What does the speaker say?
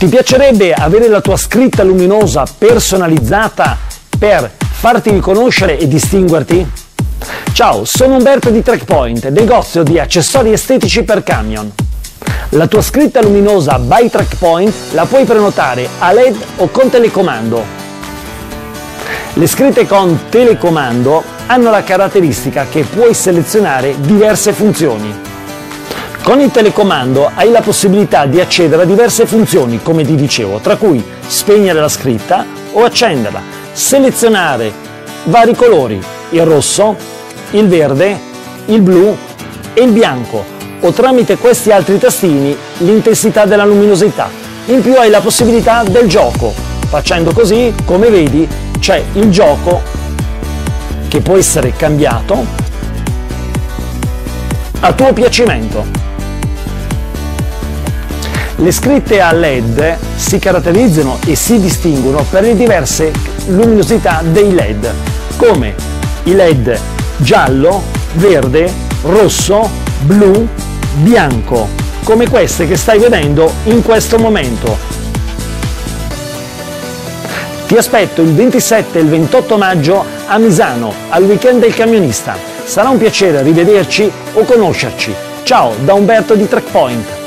Ti piacerebbe avere la tua scritta luminosa personalizzata per farti riconoscere e distinguerti? Ciao, sono Umberto di TrackPoint, negozio di accessori estetici per camion. La tua scritta luminosa by TrackPoint la puoi prenotare a LED o con telecomando. Le scritte con telecomando hanno la caratteristica che puoi selezionare diverse funzioni. Con il telecomando hai la possibilità di accedere a diverse funzioni, come ti dicevo, tra cui spegnere la scritta o accenderla, selezionare vari colori, il rosso, il verde, il blu e il bianco o tramite questi altri tastini l'intensità della luminosità. In più hai la possibilità del gioco. Facendo così, come vedi, c'è il gioco che può essere cambiato a tuo piacimento. Le scritte a LED si caratterizzano e si distinguono per le diverse luminosità dei LED, come i LED giallo, verde, rosso, blu, bianco, come queste che stai vedendo in questo momento. Ti aspetto il 27 e il 28 maggio a Misano, al weekend del camionista. Sarà un piacere rivederci o conoscerci. Ciao da Umberto di Trackpoint.